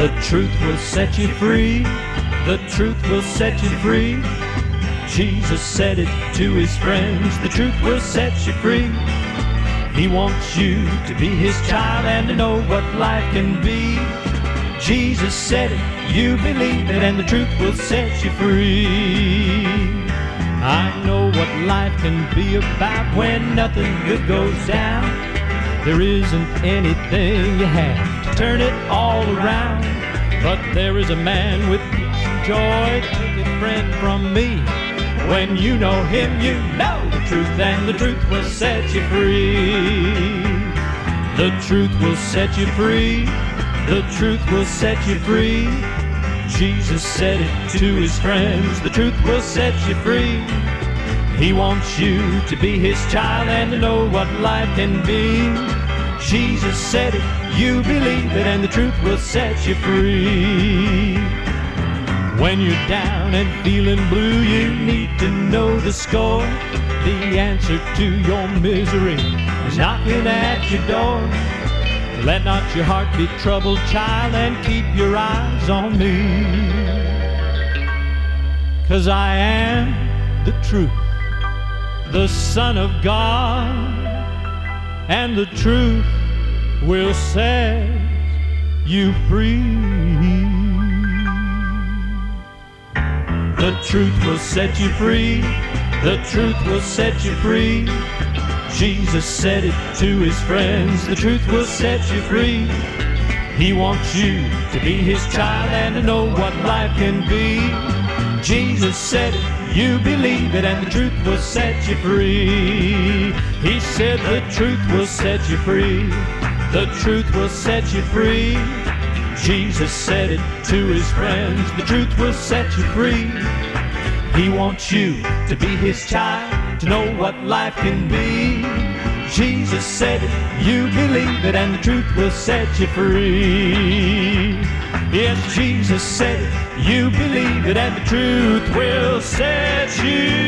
The truth will set you free. The truth will set you free. Jesus said it to his friends. The truth will set you free. He wants you to be his child and to know what life can be. Jesus said it, you believe it, and the truth will set you free. I know what life can be about when nothing good goes down. There isn't anything you have turn it all around. But there is a man with peace and joy, take it friend from me. When you know him, you know the truth, and the truth will set you free. The truth will set you free. The truth will set you free. Jesus said it to his friends. The truth will set you free. He wants you to be his child and to know what life can be. Jesus said it, you believe it, and the truth will set you free. When you're down and feeling blue, you need to know the score. The answer to your misery is knocking at your door. Let not your heart be troubled, child, and keep your eyes on me. Cause I am the truth, the Son of God, and the truth will set you free. The truth will set you free. The truth will set you free. Jesus said it to his friends. The truth will set you free. He wants you to be his child and to know what life can be. Jesus said it, you believe it, and the truth will set you free. He said the truth will set you free. The truth will set you free. Jesus said it to his friends. The truth will set you free. He wants you to be his child, to know what life can be. Jesus said it, you believe it, and the truth will set you free. Yes, Jesus said it, you believe it, and the truth will set you